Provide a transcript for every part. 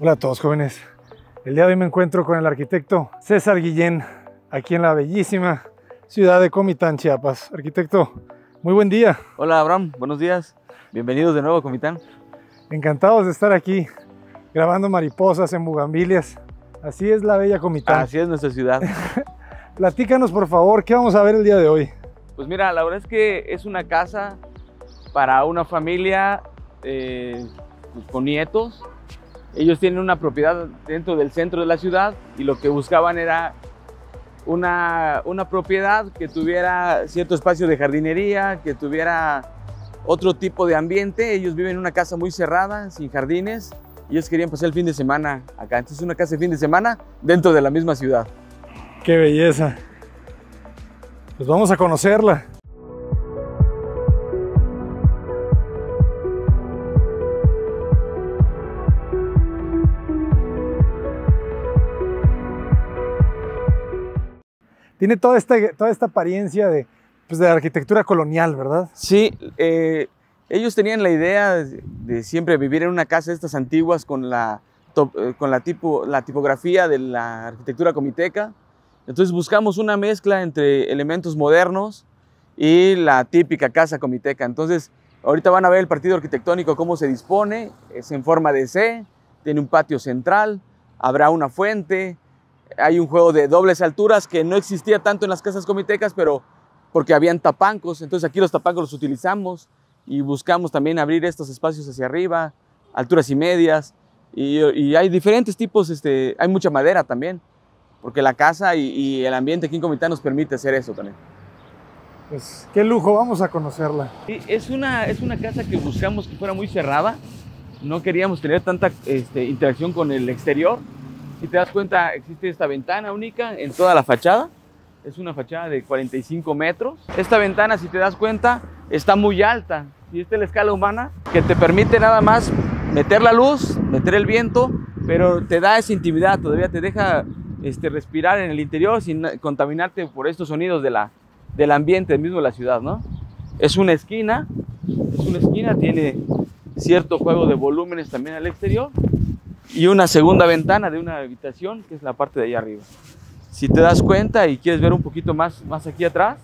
Hola a todos jóvenes. El día de hoy me encuentro con el arquitecto César Guillén, aquí en la bellísima ciudad de Comitán, Chiapas. Arquitecto, muy buen día. Hola Abraham, buenos días. Bienvenidos de nuevo a Comitán. Encantados de estar aquí grabando mariposas en bugambilias. Así es la bella Comitán. Así es nuestra ciudad. Platícanos por favor, ¿qué vamos a ver el día de hoy? Pues mira, la verdad es que es una casa para una familia eh, pues, con nietos ellos tienen una propiedad dentro del centro de la ciudad y lo que buscaban era una, una propiedad que tuviera cierto espacio de jardinería, que tuviera otro tipo de ambiente. Ellos viven en una casa muy cerrada, sin jardines, y ellos querían pasar el fin de semana acá. Entonces una casa de fin de semana dentro de la misma ciudad. ¡Qué belleza! Pues vamos a conocerla. Tiene toda esta, toda esta apariencia de, pues, de arquitectura colonial, ¿verdad? Sí, eh, ellos tenían la idea de, siempre vivir en una casa de estas antiguas con la, eh, con la, tipo, la tipografía de la arquitectura comiteca. Entonces buscamos una mezcla entre elementos modernos y la típica casa comiteca. Entonces, ahorita van a ver el partido arquitectónico cómo se dispone, es en forma de C, tiene un patio central, habrá una fuente, hay un juego de dobles alturas que no existía tanto en las casas comitecas, pero porque habían tapancos, entonces aquí los tapancos los utilizamos y buscamos también abrir estos espacios hacia arriba, alturas y medias, y, hay diferentes tipos, este, hay mucha madera también, porque la casa y, el ambiente aquí en Comitán nos permite hacer eso también. Pues qué lujo, vamos a conocerla. Es una, es una casa que buscamos que fuera muy cerrada, no queríamos tener tanta este, interacción con el exterior, si te das cuenta, existe esta ventana única en toda la fachada. Es una fachada de 45 metros. Esta ventana, si te das cuenta, está muy alta. Y esta es la escala humana que te permite nada más meter la luz, meter el viento, pero te da esa intimidad, todavía te deja este, respirar en el interior sin contaminarte por estos sonidos de la, del ambiente mismo de la ciudad, ¿no? Es una esquina, es una esquina, tiene cierto juego de volúmenes también al exterior y una segunda ventana de una habitación que es la parte de ahí arriba. Si te das cuenta y quieres ver un poquito más, más aquí atrás,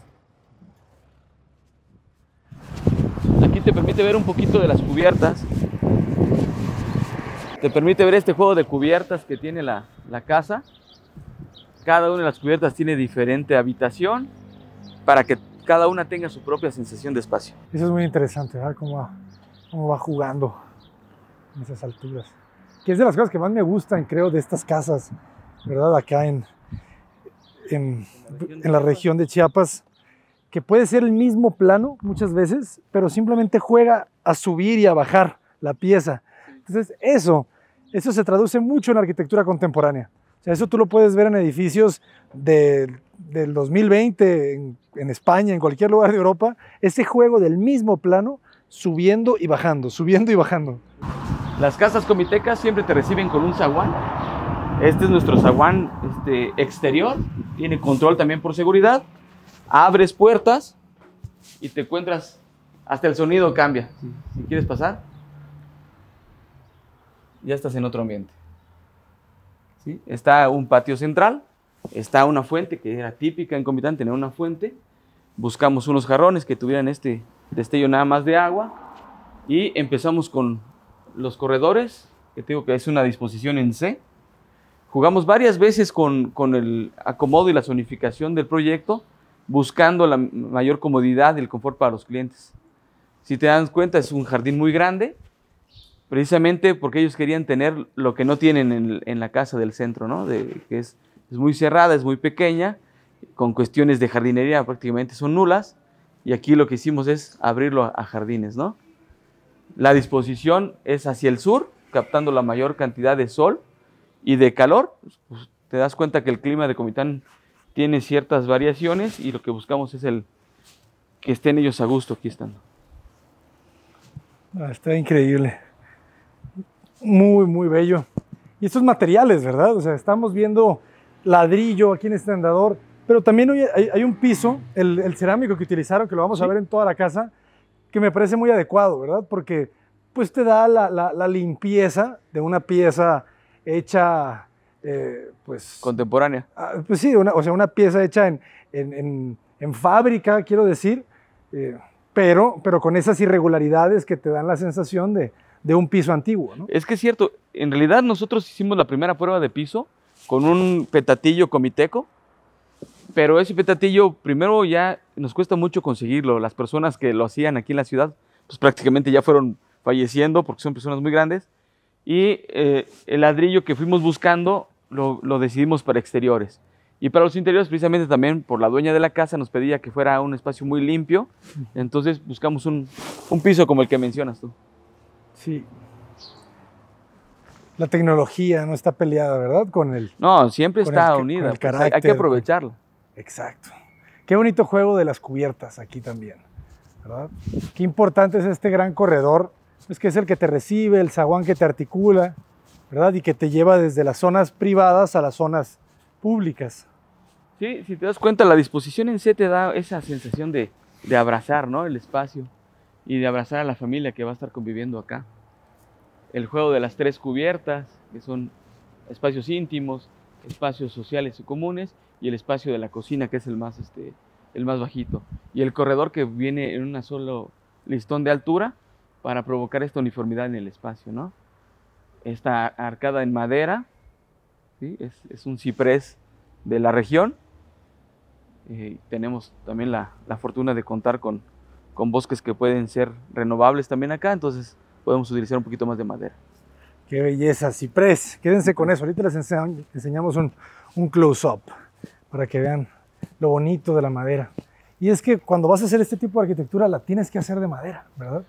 aquí te permite ver un poquito de las cubiertas. Te permite ver este juego de cubiertas que tiene la, la casa. Cada una de las cubiertas tiene diferente habitación para que cada una tenga su propia sensación de espacio. Eso es muy interesante, ¿verdad? Cómo cómo va jugando en esas alturas que es de las cosas que más me gustan, creo, de estas casas, ¿verdad? Acá en, en, la región de Chiapas, que puede ser el mismo plano muchas veces, pero simplemente juega a subir y a bajar la pieza. Entonces, eso, eso se traduce mucho en arquitectura contemporánea. O sea, eso tú lo puedes ver en edificios del 2020 en, en España, en cualquier lugar de Europa, ese juego del mismo plano, subiendo y bajando, subiendo y bajando. Las casas comitecas siempre te reciben con un zaguán. Este es nuestro zaguán este, exterior. Tiene control también por seguridad. Abres puertas y te encuentras, hasta el sonido cambia. Si, quieres pasar, ya estás en otro ambiente. Está un patio central, está una fuente que era típica en Comitán tener una fuente. Buscamos unos jarrones que tuvieran este destello nada más de agua y empezamos con los corredores, que tengo que es una disposición en C. Jugamos varias veces con, el acomodo y la zonificación del proyecto, buscando la mayor comodidad y el confort para los clientes. Si te das cuenta, es un jardín muy grande, precisamente porque ellos querían tener lo que no tienen en, la casa del centro, ¿no? Que es, muy cerrada, es muy pequeña, con cuestiones de jardinería prácticamente son nulas, y aquí lo que hicimos es abrirlo a jardines, ¿no? La disposición es hacia el sur, captando la mayor cantidad de sol y de calor. Pues, te das cuenta que el clima de Comitán tiene ciertas variaciones y lo que buscamos es el que estén ellos a gusto aquí estando. Ah, está increíble. Muy, muy bello. Y estos materiales, ¿verdad? O sea, estamos viendo ladrillo aquí en este andador, pero también hay, un piso, el, cerámico que utilizaron, que lo vamos a ver en toda la casa, que me parece muy adecuado, ¿verdad? Porque pues te da la, limpieza de una pieza hecha, eh, pues... Contemporánea. ah, Pues sí, una- o sea, una pieza hecha en, en- en- en fábrica, quiero decir, eh, pero, pero con esas irregularidades que te dan la sensación de, de un piso antiguo, ¿no? Es que es cierto, en realidad nosotros hicimos la primera prueba de piso con un petatillo comiteco, pero ese petatillo primero ya nos cuesta mucho conseguirlo. Las personas que lo hacían aquí en la ciudad, pues prácticamente ya fueron falleciendo porque son personas muy grandes. Y eh, el ladrillo que fuimos buscando lo, lo decidimos para exteriores. Y para los interiores, precisamente también por la dueña de la casa, nos pedía que fuera un espacio muy limpio. Entonces buscamos un, un piso como el que mencionas tú. Sí. La tecnología no está peleada, ¿verdad? Con el... No, siempre Con está el unida. con el pues, hay- hay, que aprovecharlo. Exacto. Qué bonito juego de las cubiertas aquí también, ¿verdad? Qué importante es este gran corredor, es que es el que te recibe, el zaguán que te articula, ¿verdad? Y que te lleva desde las zonas privadas a las zonas públicas. Sí, si te das cuenta, la disposición en C te da esa sensación de, de abrazar, ¿no? El espacio y de abrazar a la familia que va a estar conviviendo acá. El juego de las tres cubiertas, que son espacios íntimos, espacios sociales y comunes, y el espacio de la cocina, que es el más, este, el más bajito. Y el corredor que viene en una solo listón de altura para provocar esta uniformidad en el espacio, ¿no? Esta arcada en madera, ¿sí? es, es un ciprés de la región. Eh, tenemos también la, la fortuna de contar con, con bosques que pueden ser renovables también acá, entonces podemos utilizar un poquito más de madera. Qué belleza, ciprés. Quédense con eso. Ahorita les enseñ- enseñamos un, un close-up para que vean lo bonito de la madera. Y es que cuando vas a hacer este tipo de arquitectura la tienes que hacer de madera, ¿verdad?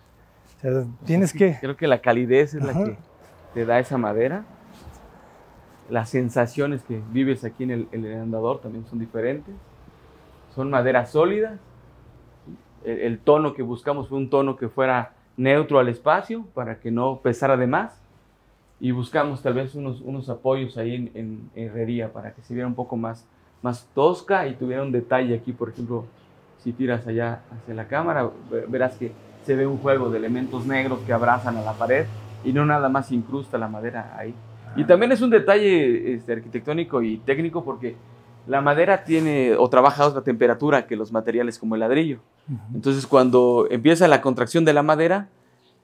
O sea, tienes que... Creo que la calidez es la Ajá. que te da esa madera. Las sensaciones que vives aquí en el, en el andador también son diferentes. Son maderas sólidas. El, el tono que buscamos fue un tono que fuera neutro al espacio para que no pesara de más. Y buscamos tal vez unos, unos apoyos ahí en, en herrería para que se viera un poco más, más tosca y tuviera un detalle aquí, por ejemplo, si tiras allá hacia la cámara, ve- verás que se ve un juego de elementos negros que abrazan a la pared y no nada más incrusta la madera ahí. Y también es un detalle este, arquitectónico y técnico porque la madera tiene o trabaja a otra temperatura que los materiales como el ladrillo. Ujú. Entonces cuando empieza la contracción de la madera,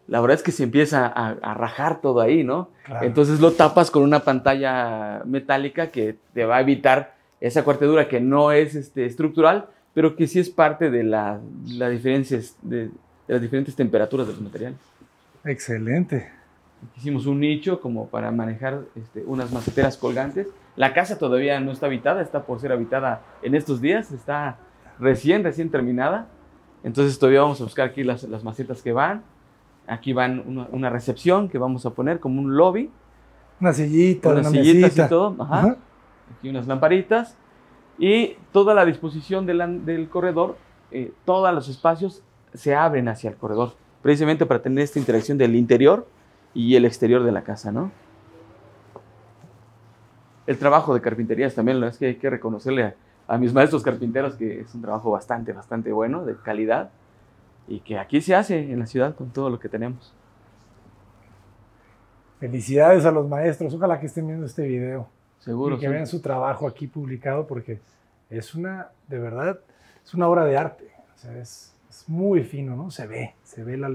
la verdad es que se empieza a, a rajar todo ahí, ¿no? Claro. Entonces lo tapas con una pantalla metálica que te va a evitar esa cuartedura que no es este, estructural, pero que sí es parte de, la, la diferencias de, de las diferentes temperaturas de los materiales. Excelente. Hicimos un nicho como para manejar este, unas maceteras colgantes. La casa todavía no está habitada, está por ser habitada en estos días, está recién, recién terminada. Entonces todavía vamos a buscar aquí las, las macetas que van. Aquí van una, una recepción que vamos a poner como un lobby, Una sillita, unas una sillitas mesita. y todo. Ajá. Ajá. Aquí unas lamparitas. Y toda la disposición del, corredor, eh, todos los espacios se abren hacia el corredor, precisamente para tener esta interacción del interior y el exterior de la casa, ¿no? El trabajo de carpinterías también, la verdad es que hay que reconocerle a, a mis maestros carpinteros que es un trabajo bastante, bastante bueno, de calidad, y que aquí se hace en la ciudad con todo lo que tenemos. Felicidades a los maestros. Ojalá que estén viendo este video Seguro. y que sí. vean su trabajo aquí publicado porque es una, de verdad, es una obra de arte. O sea, es, es muy fino, ¿no? Se ve, se ve la-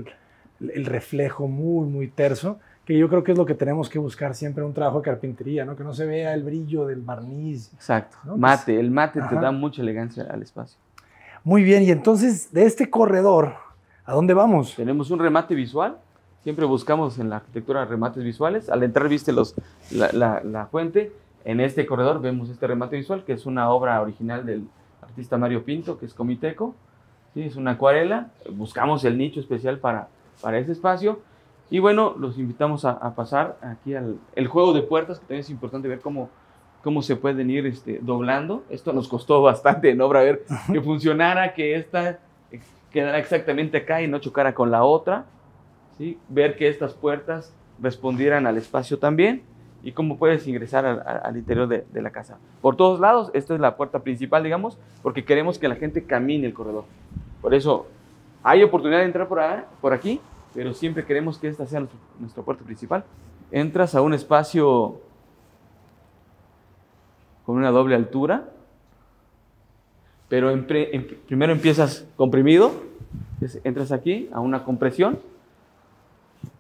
el reflejo muy, muy terso, que yo creo que es lo que tenemos que buscar siempre en un trabajo de carpintería, ¿no? Que no se vea el brillo del barniz. Exacto. ¿no? Pues, Mate, el mate te ajá. da mucha elegancia al espacio. Muy bien, y entonces de este corredor, ¿a dónde vamos? Tenemos un remate visual. Siempre buscamos en la arquitectura remates visuales. Al entrar viste los, la, la- la fuente. En este corredor vemos este remate visual, que es una obra original del artista Mario Pinto, que es comiteco. ¿sí? Es una acuarela. Buscamos el nicho especial para, para ese espacio. Y bueno, los invitamos a, a pasar aquí al el juego de puertas, que también es importante ver cómo, cómo se pueden ir este, doblando. Esto nos costó bastante en obra ver que funcionara, que esta quedara exactamente acá y no chocara con la otra. ¿sí? Ver que estas puertas respondieran al espacio también y cómo puedes ingresar al, interior de, la casa. Por todos lados, esta es la puerta principal, digamos, porque queremos que la gente camine el corredor. Por eso hay oportunidad de entrar por, por aquí, pero siempre queremos que esta sea nuestro- nuestra puerta principal. Entras a un espacio con una doble altura. Pero primero empiezas comprimido, entras aquí a una compresión,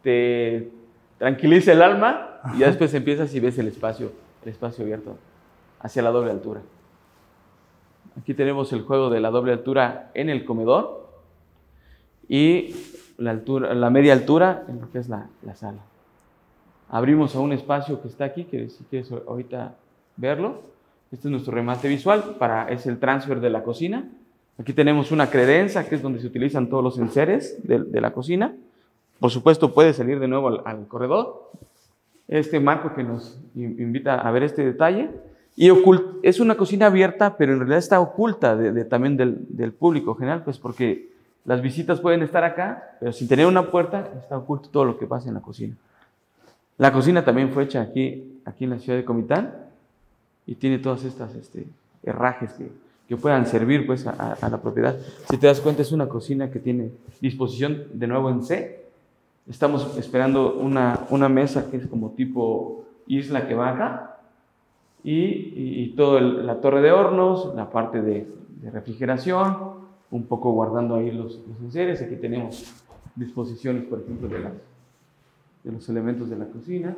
te tranquiliza el alma y ya después empiezas y ves el espacio, el espacio abierto hacia la doble altura. Aquí tenemos el juego de la doble altura en el comedor y la, altura, la media altura en lo que es la, la sala. Abrimos a un espacio que está aquí, que si quieres ahorita verlo. Este es nuestro remate visual, para, es el transfer de la cocina. Aquí tenemos una credenza, que es donde se utilizan todos los enseres de, de la cocina. Por supuesto, puede salir de nuevo al, corredor. Este marco que nos invita a ver este detalle. Y es una cocina abierta, pero en realidad está oculta también del, público general, pues porque las visitas pueden estar acá, pero sin tener una puerta está oculto todo lo que pasa en la cocina. La cocina también fue hecha aquí, aquí en la ciudad de Comitán y tiene todas estas este, herrajes que, puedan servir pues, a, la propiedad. Si te das cuenta, es una cocina que tiene disposición de nuevo en C. Estamos esperando una, una mesa que es como tipo isla que baja y, y, toda la torre de hornos, la parte de, refrigeración, un poco guardando ahí los, los enseres. Aquí tenemos disposiciones, por ejemplo, de, las, de los elementos de la cocina.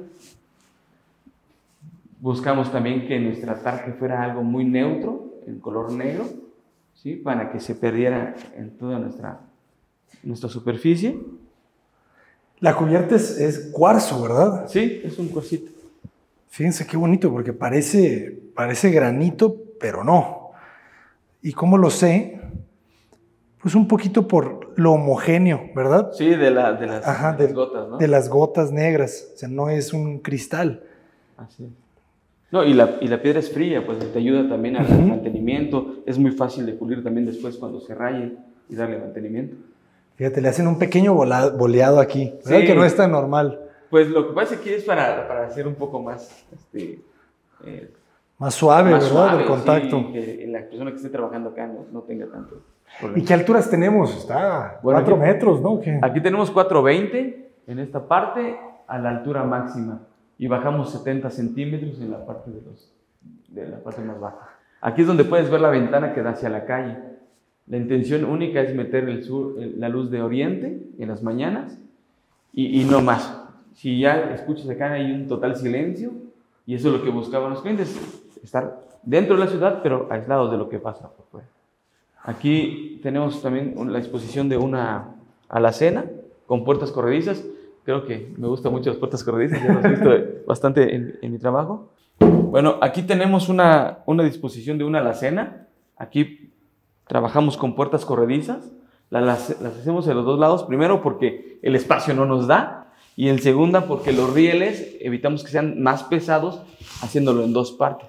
Buscamos también que nuestra tarja fuera algo muy neutro, en color negro, ¿sí? para que se perdiera en toda nuestra, nuestra superficie. La cubierta es, es cuarzo, ¿verdad? Sí, es un cuarcito. Fíjense qué bonito, porque parece, parece granito, pero no. ¿Y cómo lo sé? Pues un poquito por lo homogéneo, ¿verdad? Sí, de, la, de, las, gotas, ¿no? De las gotas negras, o sea, no es un cristal. Así No, y la, y la piedra es fría, pues te ayuda también al mantenimiento. Es muy fácil de pulir también después cuando se raye y darle mantenimiento. Fíjate, le hacen un pequeño boleado aquí, ¿verdad? Que no es tan normal. Pues lo que pasa aquí es para, para hacer un poco más, este, eh, más suave, ¿verdad? el contacto. que la persona que esté trabajando acá no, tenga tanto. ¿Y qué alturas tenemos? Está 4 metros, ¿no? Aquí tenemos 4.20 en esta parte a la altura máxima y bajamos 70 centímetros en la parte de, los, de la parte más baja. Aquí es donde puedes ver la ventana que da hacia la calle. La intención única es meter el sur, la luz de oriente en las mañanas y, y no más si ya escuchas acá hay un total silencio, y eso es lo que buscaban los clientes, estar dentro de la ciudad, pero aislados de lo que pasa por fuera. Aquí tenemos también la exposición de una alacena con puertas corredizas. Creo que me gustan mucho las puertas corredizas, ya las he visto bastante en, en, mi trabajo. Bueno, aquí tenemos una, una disposición de una alacena. Aquí trabajamos con puertas corredizas. Las, las hacemos de los dos lados, primero porque el espacio no nos da y en segunda, porque los rieles evitamos que sean más pesados haciéndolo en dos partes.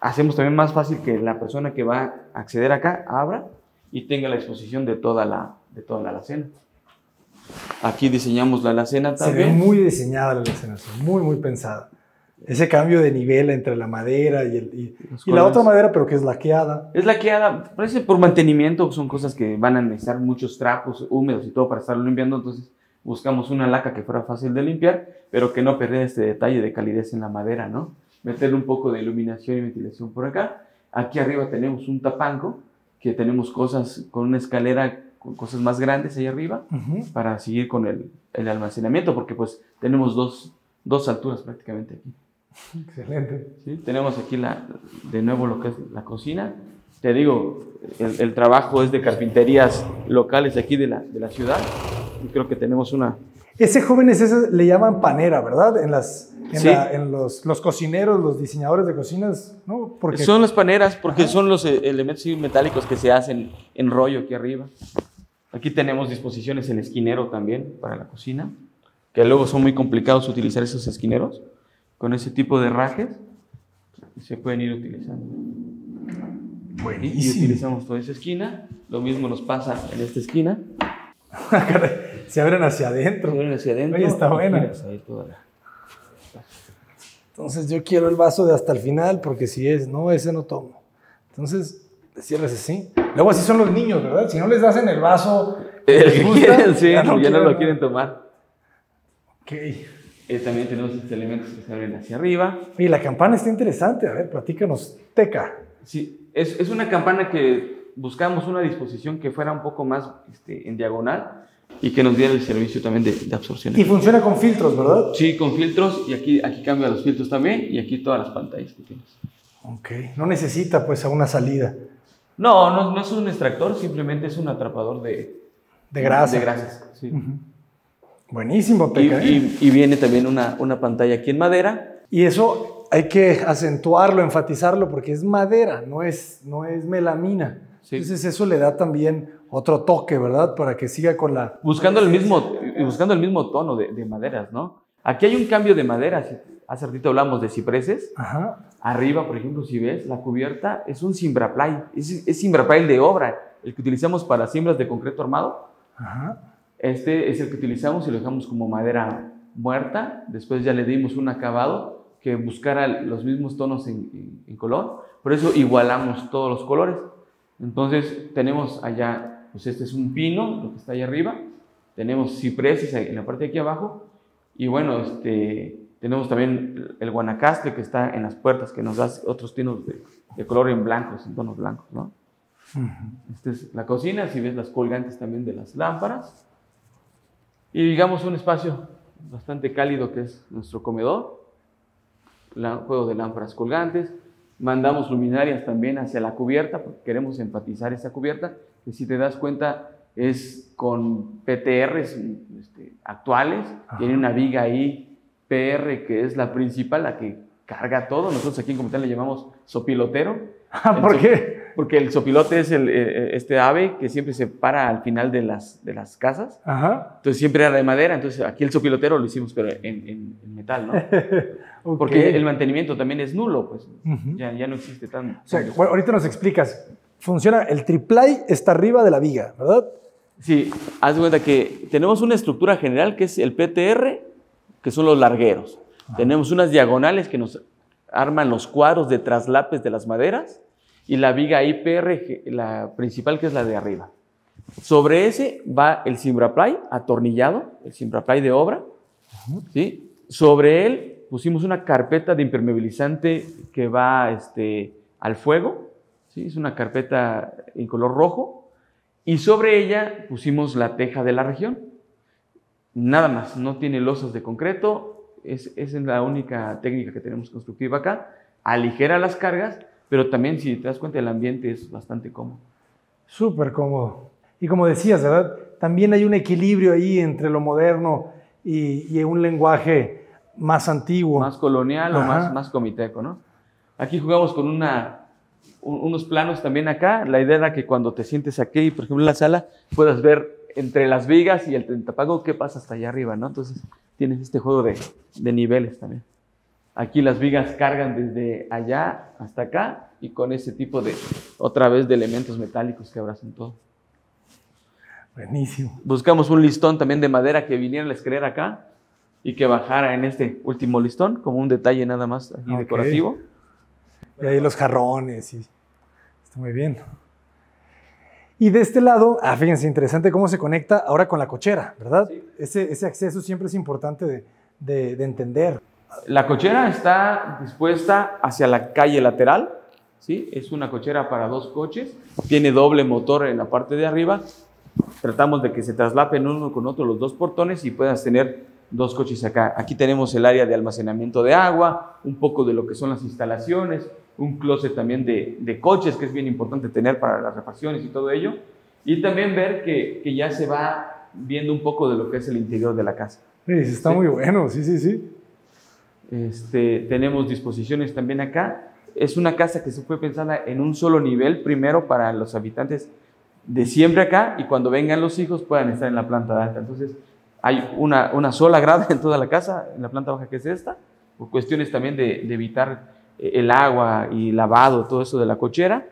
Hacemos también más fácil que la persona que va a acceder acá abra y tenga la exposición de toda la, de toda la alacena. Aquí diseñamos la alacena también. Se ve muy diseñada la alacena, muy, muy pensada. Ese cambio de nivel entre la madera y, el, y, y la otra madera, pero que es laqueada. Es laqueada, parece por mantenimiento, son cosas que van a necesitar muchos trapos húmedos y todo para estarlo limpiando, entonces buscamos una laca que fuera fácil de limpiar, pero que no perdiera este detalle de calidez en la madera, ¿no? Meterle un poco de iluminación y ventilación por acá. Aquí arriba tenemos un tapanco, que tenemos cosas con una escalera con cosas más grandes ahí arriba para seguir con el, el, almacenamiento, porque pues tenemos dos, dos alturas prácticamente aquí. Excelente. ¿Sí? Tenemos aquí la, de nuevo lo que es la cocina. Te digo, el, el trabajo es de carpinterías locales de aquí de la, de la ciudad y creo que tenemos una... Ese joven es ese, le llaman panera, ¿verdad? En, las, en, los, los, cocineros, los diseñadores de cocinas, ¿no? Porque... Son las paneras porque son los eh, elementos metálicos que se hacen en rollo aquí arriba. Aquí tenemos disposiciones en esquinero también para la cocina, que luego son muy complicados utilizar esos esquineros. Con ese tipo de rajes se pueden ir utilizando. Y utilizamos toda esa esquina. Lo mismo nos pasa en esta esquina. Se abren hacia adentro. Se abren hacia adentro. Oye, está buena. Entonces yo quiero el vaso de hasta el final porque si es, no, ese no tomo. Entonces, cierres así. Luego así son los niños, ¿verdad? Si no les das en el vaso, el que quieren, sí, ya no, lo quieren tomar. Ok. Eh, también tenemos estos elementos que se abren hacia arriba. Y la campana está interesante. A ver, platícanos. Teca. Sí, es, es una campana que buscamos una disposición que fuera un poco más este, en diagonal y que nos diera el servicio también de, de, absorción. Y funciona con filtros, ¿verdad? Sí, con filtros y aquí, aquí cambia los filtros también y aquí todas las pantallas que tienes. Ok, no necesita pues a una salida. No, no, no es un extractor, simplemente es un atrapador de, de grasa. De grasas, sí. Uh -huh. Buenísimo, y, Teca. y, y, viene también una, una pantalla aquí en madera. Y eso hay que acentuarlo, enfatizarlo, porque es madera, no es, no es melamina. Sí. Entonces eso le da también otro toque, ¿verdad? Para que siga con la... Buscando el mismo, buscando el mismo tono de, de maderas, ¿no? Aquí hay un cambio de maderas. Hace ratito hablamos de cipreses. Ajá. Arriba, por ejemplo, si ves, la cubierta es un cimbraplay. Es, es cimbraplay de obra, el que utilizamos para siembras de concreto armado. Ajá. Este es el que utilizamos y lo dejamos como madera muerta. Después ya le dimos un acabado que buscara los mismos tonos en, en, en color. Por eso igualamos todos los colores. Entonces tenemos allá, pues este es un pino, lo que está ahí arriba. Tenemos cipreses en la parte de aquí abajo. Y bueno, este, tenemos también el guanacaste que está en las puertas, que nos da otros tinos de, de color en blancos, en tonos blancos, ¿no? Uh -huh. Esta es la cocina, si ves las colgantes también de las lámparas. Y digamos un espacio bastante cálido que es nuestro comedor, la, juego de lámparas colgantes. Mandamos luminarias también hacia la cubierta, porque queremos enfatizar esa cubierta, que si te das cuenta es con PTRs este, actuales, Ajá. tiene una viga ahí PR que es la principal, la que carga todo. Nosotros aquí en Comitán le llamamos sopilotero. ¿Por qué? Porque el sopilote es el, este ave que siempre se para al final de las, de las casas. Ajá. Entonces siempre era de madera. Entonces aquí el sopilotero lo hicimos, pero en, en, en metal, ¿no? okay. Porque el mantenimiento también es nulo, pues uh -huh. ya, ya no existe tan. O sea, bueno, ahorita nos explicas. Funciona, el triplay está arriba de la viga, ¿verdad? Sí, haz de cuenta que tenemos una estructura general que es el PTR, que son los largueros. Ajá. Tenemos unas diagonales que nos arman los cuadros de traslapes de las maderas y la viga IPR, la principal, que es la de arriba. Sobre ese va el cimbraplay atornillado, el cimbraplay de obra. ¿sí? Sobre él pusimos una carpeta de impermeabilizante que va este, al fuego. ¿sí? Es una carpeta en color rojo. Y sobre ella pusimos la teja de la región. Nada más, no tiene losas de concreto. Es, es la única técnica que tenemos constructiva acá. Aligera las cargas pero también si te das cuenta el ambiente es bastante cómodo. Súper cómodo. Y como decías, ¿verdad? También hay un equilibrio ahí entre lo moderno y, y un lenguaje más antiguo. Más colonial Ajá. o más, más comiteco, ¿no? Aquí jugamos con una, unos planos también acá. La idea era que cuando te sientes aquí, por ejemplo en la sala, puedas ver entre las vigas y el tentapago qué pasa hasta allá arriba, ¿no? Entonces tienes este juego de, de niveles también. Aquí las vigas cargan desde allá hasta acá y con ese tipo de, otra vez, de elementos metálicos que abrazan todo. Buenísimo. Buscamos un listón también de madera que viniera a la escalera acá y que bajara en este último listón, como un detalle nada más aquí okay. decorativo. Y ahí los jarrones. Y... Está muy bien. Y de este lado, ah, fíjense, interesante cómo se conecta ahora con la cochera, ¿verdad? Sí. Ese, ese acceso siempre es importante de, de, de entender. La cochera está dispuesta hacia la calle lateral, ¿sí? Es una cochera para dos coches, tiene doble motor en la parte de arriba. Tratamos de que se traslapen uno con otro los dos portones y puedas tener dos coches acá. Aquí tenemos el área de almacenamiento de agua, un poco de lo que son las instalaciones, un closet también de, de coches, que es bien importante tener para las refacciones y todo ello. Y también ver que, que ya se va viendo un poco de lo que es el interior de la casa. Sí, está ¿Sí? muy bueno, sí, sí, sí. Este, tenemos disposiciones también acá. Es una casa que se fue pensada en un solo nivel, primero para los habitantes de siempre acá y cuando vengan los hijos puedan estar en la planta alta. Entonces, hay una, una sola grada en toda la casa, en la planta baja que es esta, por cuestiones también de, de evitar eh, el agua y lavado, todo eso de la cochera.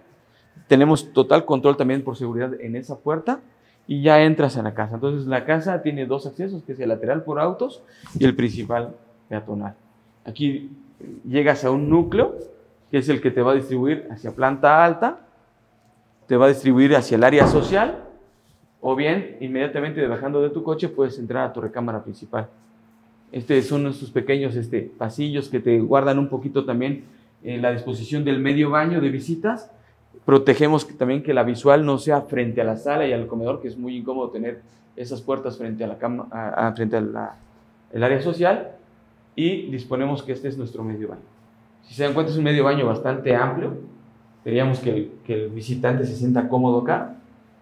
Tenemos total control también por seguridad en esa puerta y ya entras en la casa. Entonces, la casa tiene dos accesos, que es el lateral por autos y el principal peatonal. Aquí llegas a un núcleo, que es el que te va a distribuir hacia planta alta, te va a distribuir hacia el área social, o bien, inmediatamente bajando de tu coche, puedes entrar a tu recámara principal. Este son nuestros pequeños este, pasillos que te guardan un poquito también en la disposición del medio baño de visitas. Protegemos también que la visual no sea frente a la sala y al comedor, que es muy incómodo tener esas puertas frente a la cama, a, frente al área social. Y disponemos que este es nuestro medio baño. Si se dan cuenta, es un medio baño bastante amplio. Queríamos que el, que el visitante se sienta cómodo acá.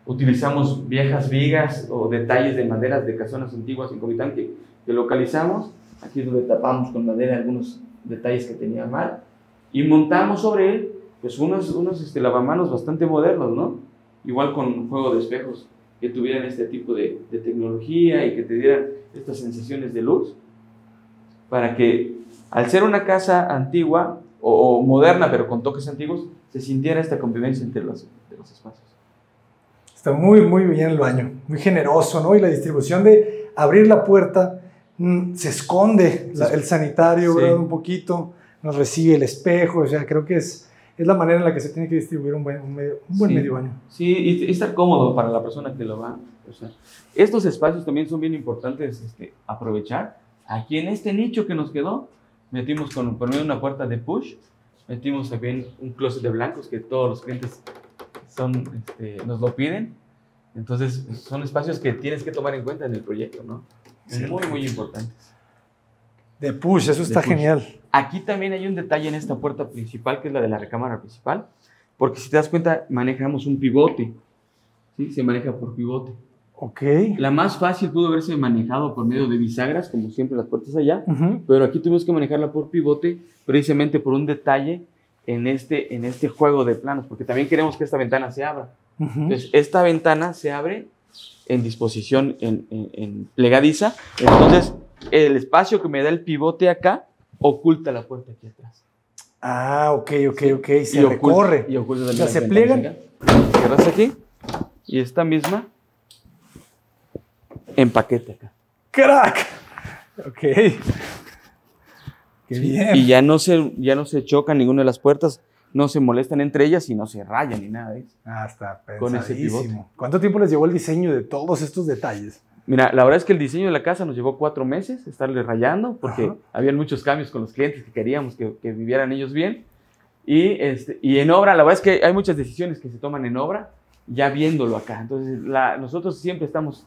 Utilizamos viejas vigas o detalles de maderas de casonas antiguas en Comitán que, que localizamos. Aquí es donde tapamos con madera algunos detalles que tenía mal. Y montamos sobre él pues unos, unos este, lavamanos bastante modernos, ¿no? Igual con juego de espejos que tuvieran este tipo de, de tecnología y que te dieran estas sensaciones de luz, para que al ser una casa antigua o, moderna, pero con toques antiguos, se sintiera esta convivencia entre los, los espacios. Está muy, muy bien el baño, muy generoso, ¿no? Y la distribución de abrir la puerta, mm, se esconde el sanitario, Un poquito, nos recibe el espejo, o sea, creo que es, es la manera en la que se tiene que distribuir un buen, un buen medio baño. Sí, y, está cómodo para la persona que lo va a usar. Estos espacios también son bien importantes este, aprovechar. Aquí en este nicho que nos quedó, metimos con, por medio de una puerta de push, metimos también un closet de blancos que todos los clientes son, este, nos lo piden. Entonces, son espacios que tienes que tomar en cuenta en el proyecto, ¿no? Muy, muy importantes. De push, eso está genial. Aquí también hay un detalle en esta puerta principal, que es la de la recámara principal, porque si te das cuenta, manejamos un pivote, ¿sí? Se maneja por pivote. Ok. La más fácil pudo haberse manejado por medio de bisagras, como siempre las puertas allá, pero aquí tuvimos que manejarla por pivote, precisamente por un detalle en este, en este juego de planos, porque también queremos que esta ventana se abra. Entonces, esta ventana se abre en disposición en, en, plegadiza, entonces el espacio que me da el pivote acá oculta la puerta aquí atrás. Ah, ok, ok, ok, se y recorre. y oculta también. se pliegan. Cierras aquí y esta misma en paquete acá. ¡Crack! Ok. Qué bien. Y ya no, se, ya no se chocan ninguna de las puertas, no se molestan entre ellas y no se rayan ni nada Ah, está Con ese pivote. ¿Cuánto tiempo les llevó el diseño de todos estos detalles? Mira, la verdad es que el diseño de la casa nos llevó cuatro meses, estarle rayando, porque había muchos cambios con los clientes que queríamos que, que vivieran ellos bien. Y, este, y en obra, la verdad es que hay muchas decisiones que se toman en obra, ya viéndolo acá. Entonces, la, nosotros siempre estamos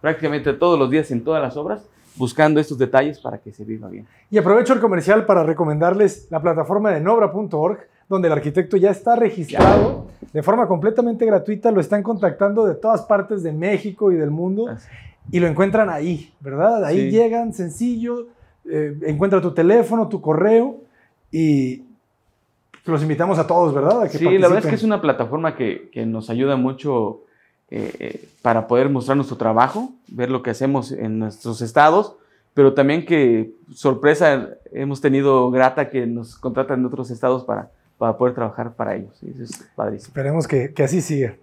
prácticamente todos los días en todas las obras, buscando estos detalles para que se viva bien. Y aprovecho el comercial para recomendarles la plataforma de nobra.org, donde el arquitecto ya está registrado de forma completamente gratuita, lo están contactando de todas partes de México y del mundo y lo encuentran ahí, ¿verdad? Ahí llegan, sencillo, eh, encuentra tu teléfono, tu correo y los invitamos a todos, ¿verdad? sí, la verdad es que es una plataforma que, que nos ayuda mucho eh, para poder mostrar nuestro trabajo, ver lo que hacemos en nuestros estados, pero también que sorpresa hemos tenido grata que nos contratan en otros estados para, para poder trabajar para ellos. Eso es padrísimo. Esperemos que, que así siga.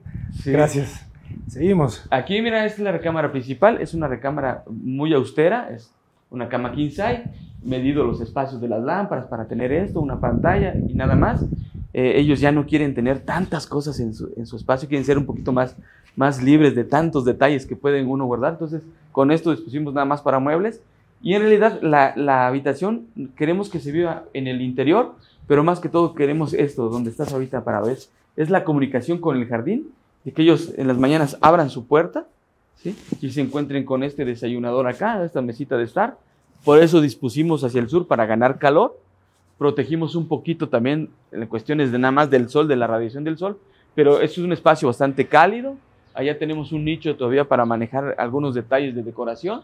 Gracias. Seguimos. Aquí, mira, esta es la recámara principal. Es una recámara muy austera. Es una cama king size. Medido los espacios de las lámparas para tener esto, una pantalla y nada más. Eh, ellos ya no quieren tener tantas cosas en su, en su espacio, quieren ser un poquito más más libres de tantos detalles que pueden uno guardar. Entonces, con esto dispusimos nada más para muebles. Y en realidad, la, la, habitación queremos que se viva en el interior, pero más que todo queremos esto, donde estás ahorita para ver, es la comunicación con el jardín, y que ellos en las mañanas abran su puerta ¿sí? y se encuentren con este desayunador acá, esta mesita de estar. Por eso dispusimos hacia el sur para ganar calor. Protegimos un poquito también en cuestiones de nada más del sol, de la radiación del sol, pero es un espacio bastante cálido, Allá tenemos un nicho todavía para manejar algunos detalles de decoración.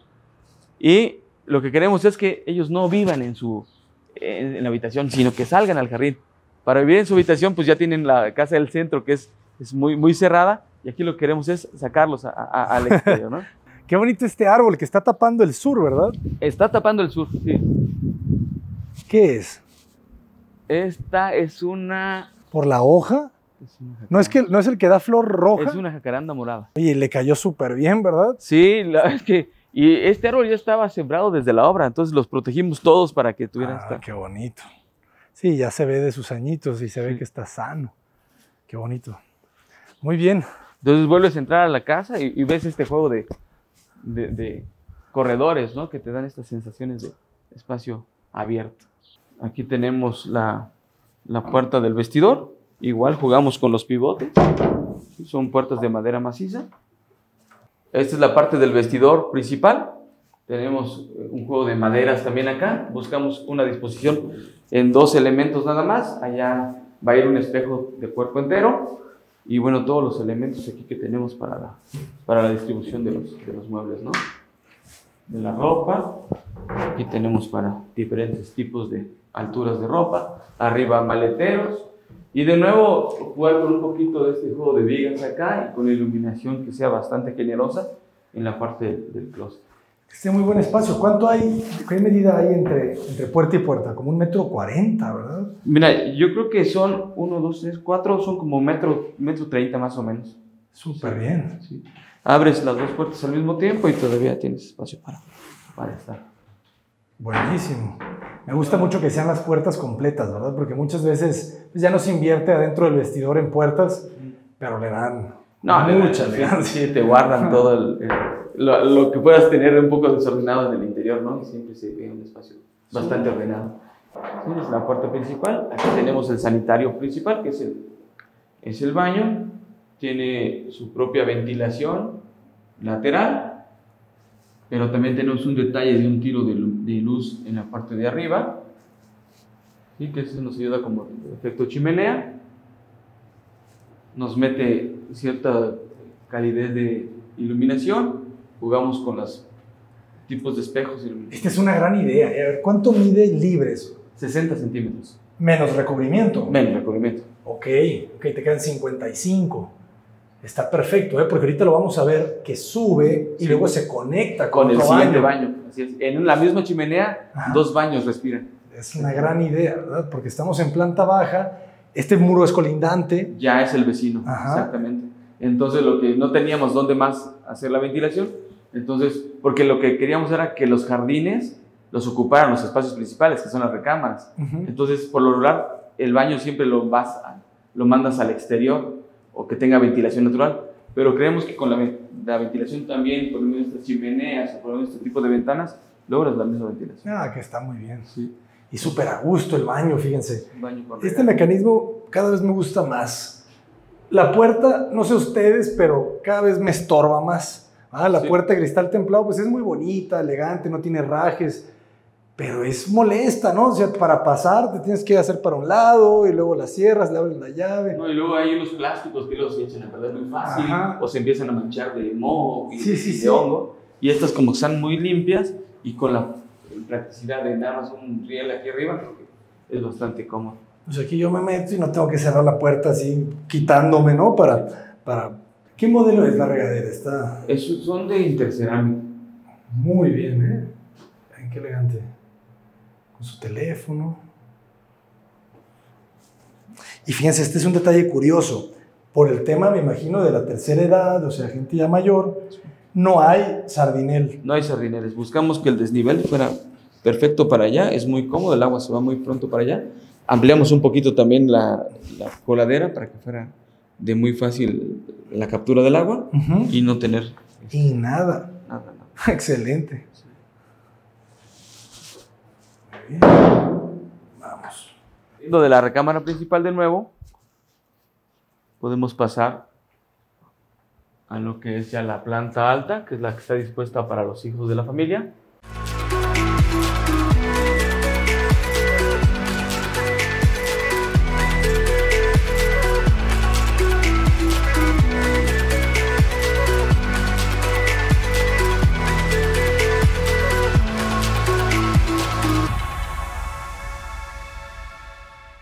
Y lo que queremos es que ellos no vivan en, su, en, la habitación, sino que salgan al jardín. Para vivir en su habitación, pues ya tienen la casa del centro, que es, es muy, muy cerrada, y aquí lo que queremos es sacarlos al exterior, ¿no? Qué bonito este árbol que está tapando el sur, ¿verdad? Está tapando el sur, sí. ¿Qué es? Esta es una... ¿Por la hoja? No es, que, no es el que da flor roja. Es una jacaranda morada. Oye, le cayó súper bien, ¿verdad? Sí, la es que. Y este árbol ya estaba sembrado desde la obra, entonces los protegimos todos para que tuvieran. Ah, qué bonito. Sí, ya se ve de sus añitos y se ve que está sano. Qué bonito. Muy bien. Entonces vuelves a entrar a la casa y, ves este juego de, de, corredores, ¿no? Que te dan estas sensaciones de espacio abierto. Aquí tenemos la, la puerta del vestidor. Igual jugamos con los pivotes. Son puertas de madera maciza. Esta es la parte del vestidor principal. Tenemos eh, un juego de maderas también acá. Buscamos una disposición en dos elementos nada más. Allá va a ir un espejo de cuerpo entero. Y bueno, todos los elementos aquí que tenemos para la, para la distribución de los, de los muebles, ¿no? De la ropa. Aquí tenemos para diferentes tipos de alturas de ropa. Arriba maleteros. Y de nuevo, jugar con un poquito de este juego de vigas acá y con iluminación que sea bastante generosa en la parte del, del closet. Este muy buen espacio. ¿Cuánto hay, qué medida hay entre, entre puerta y puerta? Como un metro cuarenta, ¿verdad? Mira, yo creo que son uno, dos, tres, cuatro, son como metro, metro treinta más o menos. Súper bien. Sí. Abres las dos puertas al mismo tiempo y todavía tienes espacio para, para estar. Buenísimo. Me gusta mucho que sean las puertas completas, ¿verdad? Porque muchas veces pues, ya no se invierte adentro del vestidor en puertas, pero le dan No, mucha sí, elegancia. sí, te guardan todo el- el- lo, lo que puedas tener un poco desordenado en el interior, ¿no? Y siempre se ve un espacio bastante ordenado. Sí, es la puerta principal. Aquí tenemos el sanitario principal, que es el, es el baño. Tiene su propia ventilación lateral, pero también tenemos un detalle de un tiro de, lu- de luz en la parte de arriba, ¿sí? que eso nos ayuda como efecto chimenea nos mete cierta calidez de iluminación, jugamos con los tipos de espejos, y Esta es una gran idea. ¿eh? A ver, ¿cuánto mide libres? 60 centímetros, Menos recubrimiento. menos recubrimiento. Ok, ok, te quedan 55. Está perfecto, ¿eh? porque ahorita lo vamos a ver que sube y Sí. luego se conecta con, Con el siguiente baño. baño. Así es. En la misma chimenea, Ajá. dos baños respiran. Es una gran idea, ¿verdad? Porque estamos en planta baja, este muro es colindante. Ya es el vecino, Ajá. exactamente. Entonces, lo que no teníamos dónde más hacer la ventilación, entonces, porque lo que queríamos era que los jardines los ocuparan los espacios principales, que son las recámaras. Entonces, por lo regular, el baño siempre lo, vas a- lo mandas al exterior o que tenga ventilación natural. Pero creemos que con la, la ventilación también, por medio de estas chimeneas o por medio de este tipo de ventanas, logras la misma ventilación. Ah, que está muy bien. Sí. Y súper a gusto el baño, fíjense. Baño Este mecanismo cada vez me gusta más. La puerta, no sé ustedes, pero cada vez me estorba más. Ah, la Sí. puerta de cristal templado, pues es muy bonita, elegante, no tiene rajes, pero es molesta, ¿no? O sea, para pasar te tienes que hacer para un lado y luego la cierras, le abres la llave. No, y luego hay unos plásticos que se echan a perder muy fácil Ajá. o se empiezan a manchar de moho y Sí, sí, de sí. hongo. Y estas como que están muy limpias y con la practicidad de nada más un riel aquí arriba, creo que es bastante cómodo. Pues aquí yo me meto y no tengo que cerrar la puerta así, quitándome, ¿no? Para, para... ¿Qué modelo es la regadera? Está Esos son de intercerámica. muy bien, ¿eh? Ay, qué elegante. Con su teléfono. Y fíjense, este es un detalle curioso. Por el tema, me imagino, de la tercera edad, o sea, gente ya mayor, no hay sardinel. No hay sardineres. Buscamos que el desnivel fuera perfecto para allá. Es muy cómodo, el agua se va muy pronto para allá. Ampliamos un poquito también la, la coladera para que fuera de muy fácil la captura del agua y no tener Y nada. nada. nada. Excelente. Vamos. Lo de la recámara principal de nuevo, podemos pasar a lo que es ya la planta alta, que es la que está dispuesta para los hijos de la familia.